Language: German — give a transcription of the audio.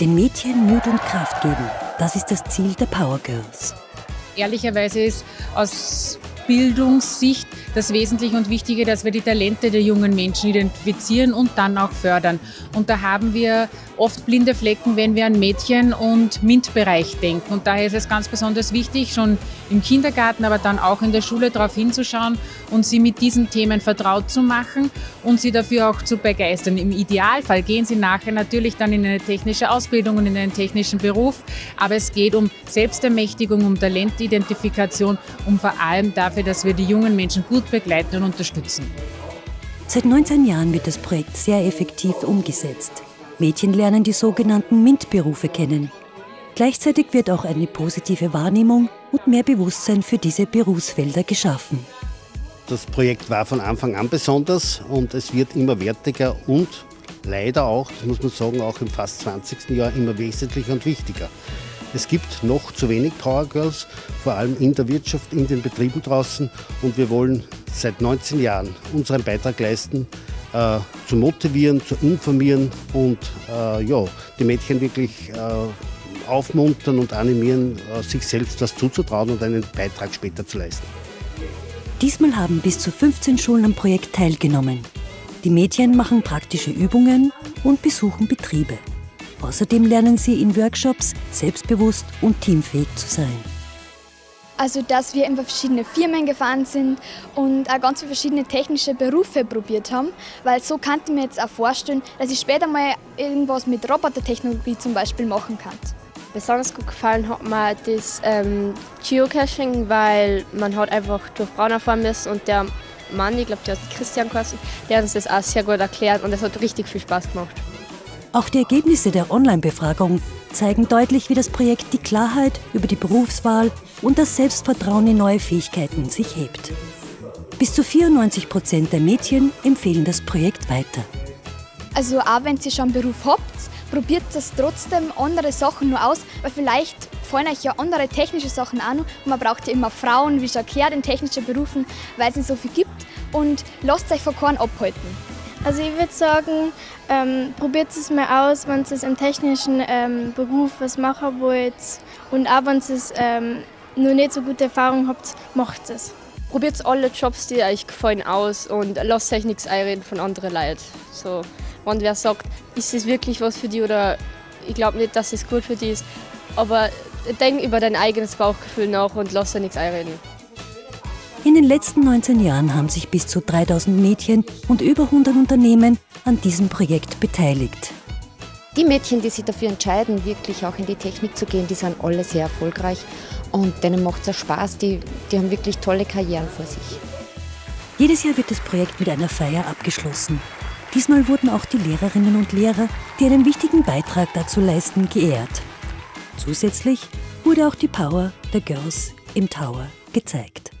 Den Mädchen Mut und Kraft geben, das ist das Ziel der Power Girls. Ehrlicherweise ist aus Bildungssicht das Wesentliche und Wichtige, dass wir die Talente der jungen Menschen identifizieren und dann auch fördern. Und da haben wir oft blinde Flecken, wenn wir an Mädchen- und MINT-Bereich denken. Und daher ist es ganz besonders wichtig, schon im Kindergarten, aber dann auch in der Schule darauf hinzuschauen und sie mit diesen Themen vertraut zu machen und sie dafür auch zu begeistern. Im Idealfall gehen sie nachher natürlich dann in eine technische Ausbildung und in einen technischen Beruf, aber es geht um Selbstermächtigung, um Talentidentifikation, um vor allem dafür, dass wir die jungen Menschen gut begleiten und unterstützen. Seit 19 Jahren wird das Projekt sehr effektiv umgesetzt. Mädchen lernen die sogenannten MINT-Berufe kennen. Gleichzeitig wird auch eine positive Wahrnehmung und mehr Bewusstsein für diese Berufsfelder geschaffen. Das Projekt war von Anfang an besonders und es wird immer wertiger und leider auch, das muss man sagen, auch im fast 20. Jahr immer wesentlicher und wichtiger. Es gibt noch zu wenig Power Girls, vor allem in der Wirtschaft, in den Betrieben draußen und wir wollen seit 19 Jahren unseren Beitrag leisten, äh, zu motivieren, zu informieren und äh, ja, die Mädchen wirklich äh, aufmuntern und animieren, äh, sich selbst das zuzutrauen und einen Beitrag später zu leisten. Diesmal haben bis zu 15 Schulen am Projekt teilgenommen. Die Mädchen machen praktische Übungen und besuchen Betriebe. Außerdem lernen sie in Workshops selbstbewusst und teamfähig zu sein. Also, dass wir in verschiedene Firmen gefahren sind und auch ganz viele verschiedene technische Berufe probiert haben, weil so kann ich mir jetzt auch vorstellen, dass ich später mal irgendwas mit Robotertechnologie zum Beispiel machen kann. Besonders gut gefallen hat mir das ähm, Geocaching, weil man hat einfach durch Braunau fahren müssen und der Mann, ich glaube, der hat Christian Kosten, der hat uns das auch sehr gut erklärt und es hat richtig viel Spaß gemacht. Auch die Ergebnisse der Online-Befragung zeigen deutlich, wie das Projekt die Klarheit über die Berufswahl und das Selbstvertrauen in neue Fähigkeiten sich hebt. Bis zu 94 Prozent der Mädchen empfehlen das Projekt weiter. Also auch wenn ihr schon einen Beruf habt, probiert das trotzdem andere Sachen nur aus, weil vielleicht fallen euch ja andere technische Sachen an und man braucht ja immer Frauen, wie schon erklärt, in technischen Berufen, weil es nicht so viel gibt und lasst euch von keinem abhalten. Also ich würde sagen, ähm, probiert es mal aus, wenn ihr im technischen ähm, Beruf was machen wollt und auch wenn ihr ähm, noch nicht so gute Erfahrung habt, macht es. Probiert alle Jobs, die euch gefallen, aus und lasst euch nichts einreden von anderen Leuten. So, wenn wer sagt, ist es wirklich was für die oder ich glaube nicht, dass es gut für die ist, aber denk über dein eigenes Bauchgefühl nach und lass dir nichts einreden. In den letzten 19 Jahren haben sich bis zu 3000 Mädchen und über 100 Unternehmen an diesem Projekt beteiligt. Die Mädchen, die sich dafür entscheiden, wirklich auch in die Technik zu gehen, die sind alle sehr erfolgreich und denen macht es auch Spaß, die, die haben wirklich tolle Karrieren vor sich. Jedes Jahr wird das Projekt mit einer Feier abgeschlossen. Diesmal wurden auch die Lehrerinnen und Lehrer, die einen wichtigen Beitrag dazu leisten, geehrt. Zusätzlich wurde auch die Power der Girls im Tower gezeigt.